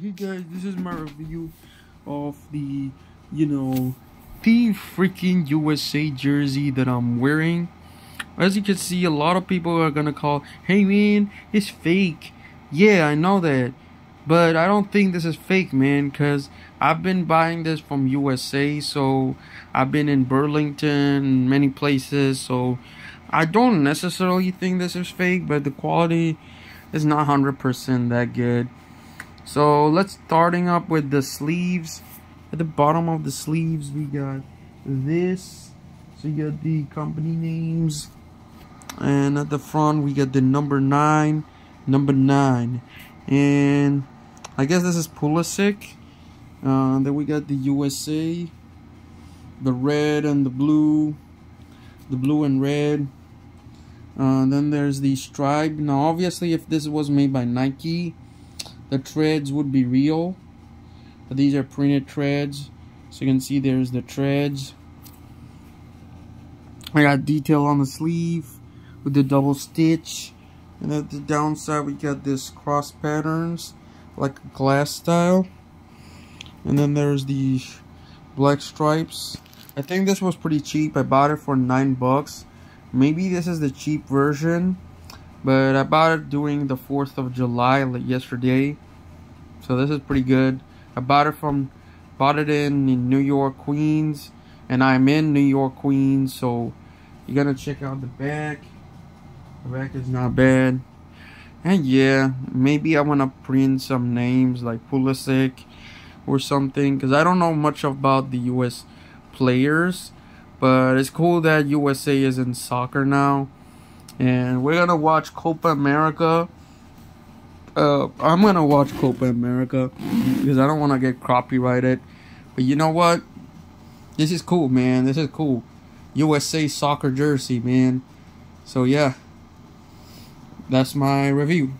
Hey guys, this is my review of the, you know, Team freaking USA jersey that I'm wearing. As you can see, a lot of people are gonna call, hey man, it's fake. Yeah, I know that. But I don't think this is fake, man, because I've been buying this from USA, so I've been in Burlington, many places, so I don't necessarily think this is fake, but the quality is not 100% that good. So let's starting up with the sleeves. At the bottom of the sleeves, we got this. So you got the company names. And at the front, we got the number 9. Number 9. And I guess this is Pulisic. Uh, then we got the USA. The red and the blue. The blue and red. Uh, then there's the stripe. Now, obviously, if this was made by Nike, the treads would be real. But these are printed treads. So you can see there's the treads. I got detail on the sleeve with the double stitch. And at the downside, we got this cross patterns, like glass style. And then there's the black stripes. I think this was pretty cheap. I bought it for 9 bucks. Maybe this is the cheap version. But I bought it during the 4th of July, like yesterday. So this is pretty good. I bought it from, bought it in, in New York, Queens. And I'm in New York, Queens. So you gotta check out the back. The back is not bad. And yeah, maybe I wanna print some names like Pulisic or something. Because I don't know much about the US players. But it's cool that USA is in soccer now and we're gonna watch Copa America. Uh, I'm gonna watch Copa America because I don't want to get copyrighted. But you know what? This is cool, man. This is cool. USA soccer jersey, man. So yeah, that's my review.